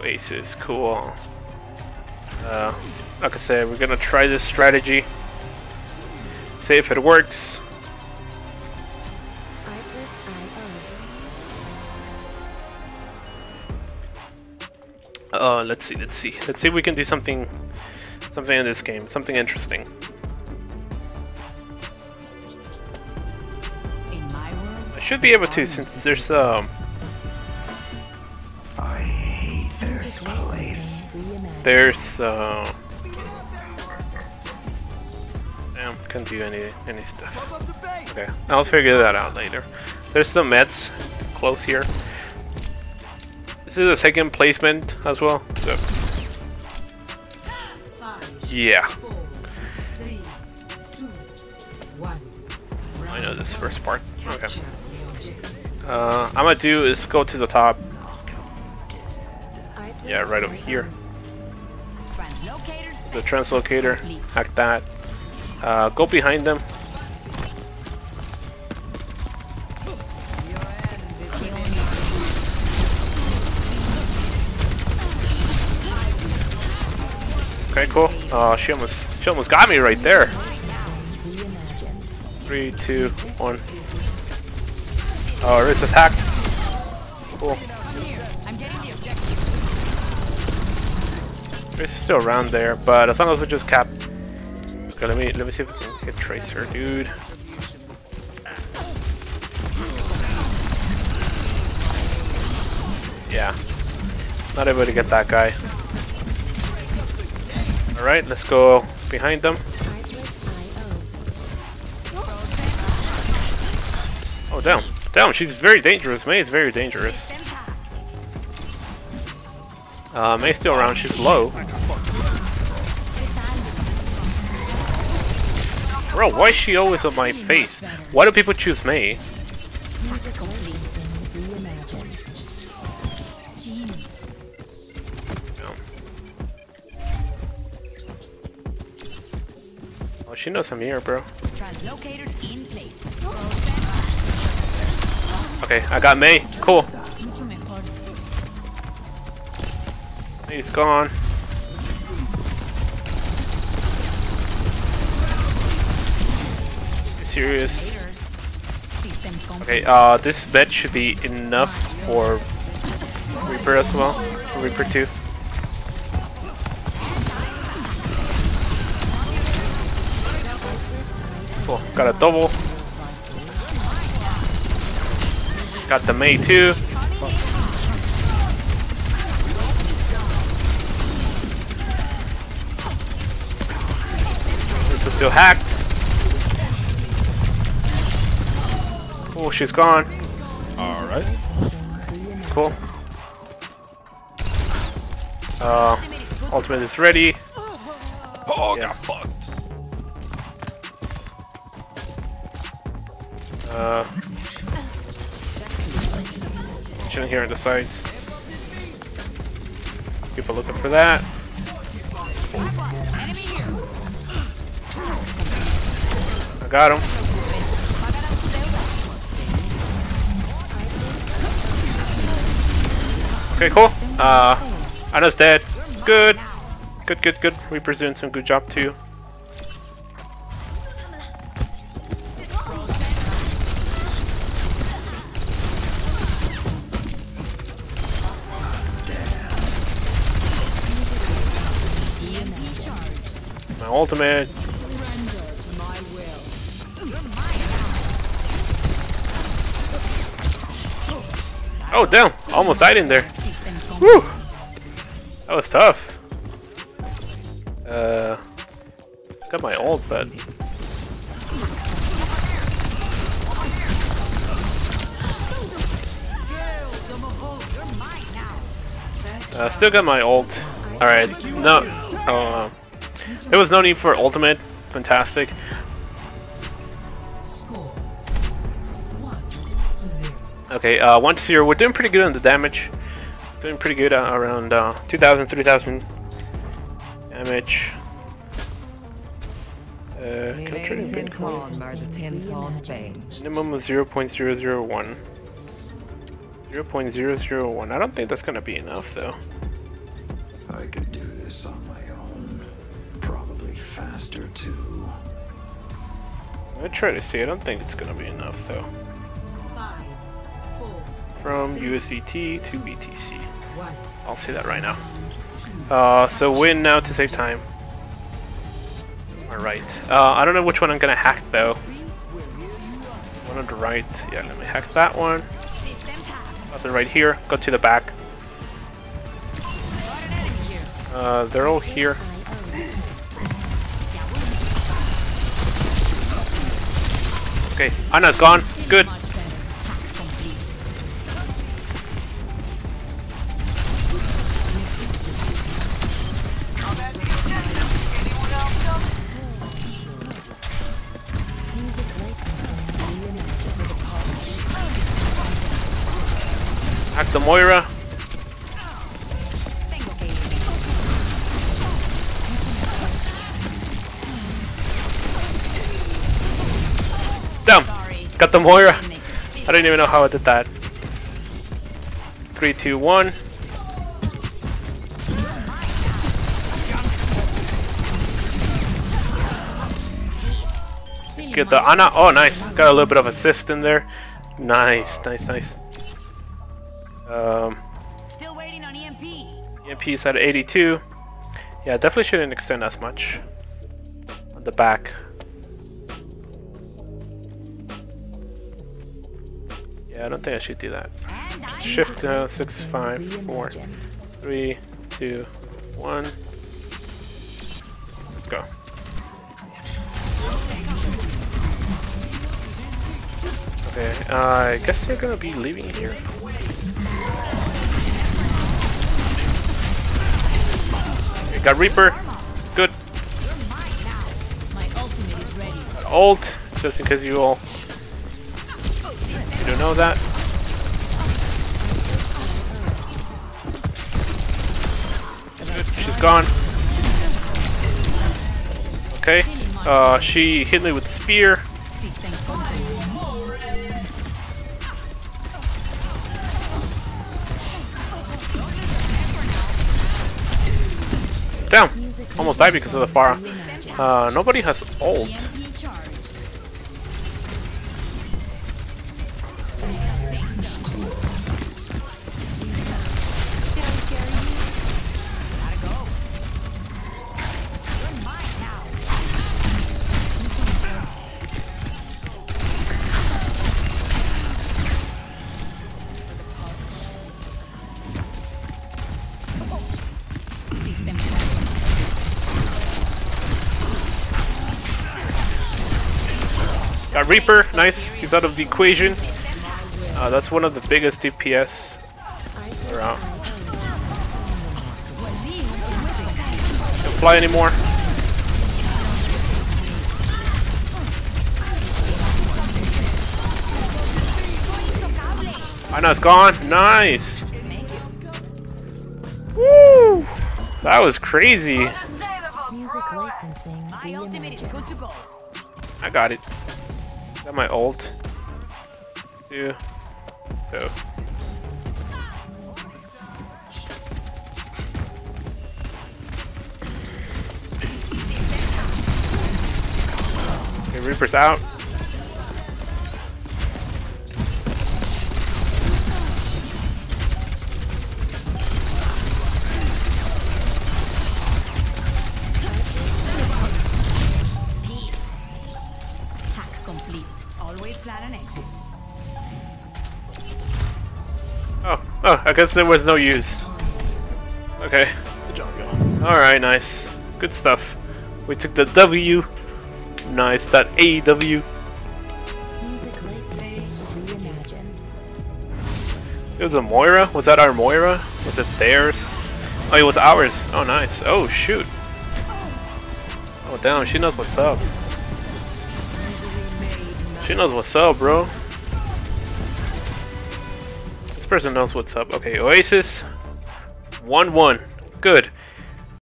Oasis, cool. Uh, like I said, we're gonna try this strategy. See if it works. Uh, let's see, let's see. Let's see if we can do something something in this game, something interesting. I should be able to since there's um there's uh Damn, can't do any any stuff. Okay, I'll figure that out later. There's some meds close here. This is a second placement as well. So yeah, I know this first part. Okay. Uh, I'm gonna do is go to the top. Yeah, right over here. The translocator, hack that. Uh, go behind them. Okay, cool. Oh, she almost, she almost got me right there. Three, two, one. Oh, attack. Cool. Tracer's still around there, but as long as we just cap. Okay, let me let me see if we can get Tracer, dude. Yeah, not able to get that guy. All right, let's go behind them. Oh, damn. Damn, she's very dangerous. Mei It's very dangerous. Uh, Mei's still around. She's low. Bro, why is she always on my face? Why do people choose Mei? Oh, she knows I'm here, bro. Translocators in place. Okay, I got Mei. Cool. Mei's gone. Serious? Okay, uh, this bed should be enough for Reaper as well. Reaper 2. Cool, got a double. Got the Mei too. This is still hacked. Oh, she's gone. Alright. Cool. Uh, ultimate is ready. Oh, Yeah. got fucked. Uh, chilling here on the sides. Keep a looking for that. Got him. Okay, cool. Uh, Ana's dead. Good. Good, good, good. Reaper's doing some good job too. My ultimate. Oh damn! Almost died in there. Woo! That was tough. Uh, got my ult, but uh, still got my ult. All right, no, uh, there was no need for ultimate. Fantastic. Okay, uh, one to zero. We're doing pretty good on the damage. Doing pretty good uh, around uh, 2,000, 3,000 damage. Uh, can I try to get minimum of 0.001. 0.001. I don't think that's gonna be enough though. I could do this on my own. Probably faster too. I try to see. I don't think it's gonna be enough though. From USDT to BTC. I'll say that right now. Uh, so win now to save time. Alright. Uh, I don't know which one I'm gonna hack though. One on the right. Yeah, let me hack that one. Nothing right here. Go to the back. Got an enemy here. Uh, they're all here. Okay, Ana's gone. Good. The Moira. Damn. Got the Moira. I didn't even know how I did that. Three, two, one. Get the Ana. Oh, nice. Got a little bit of assist in there. Nice, nice, nice. Um, Still waiting on EMP. EMP's at 82. Yeah, definitely shouldn't extend as much. On the back. Yeah, I don't think I should do that. Shift uh, six five four three two one. Let's go. Okay, uh, I guess they're gonna be leaving here. Got Reaper. Good. Ult, just in case you all you don't know that. Good, she's gone. Okay, uh, she hit me with spear. Damn, almost died because of the fire. Uh, nobody has ult. System Got Reaper, nice. He's out of the equation. Uh, that's one of the biggest DPS around. Don't fly anymore. I know it's gone. Nice. Woo! That was crazy. Music licensing My ultimate is reimagined. good to go. I got it. Got my ult. Too. So. Okay, Reaper's out. Oh, I guess there was no use. Okay. Good job, y'all. Alright, nice. Good stuff. We took the W. Nice. That AW. Music licensing reimagined. It was a Moira? Was that our Moira? Was it theirs? Oh, it was ours. Oh, nice. Oh, shoot. Oh, damn. She knows what's up. She knows what's up, bro. Person knows what's up. Okay, Oasis. 1-1. Good.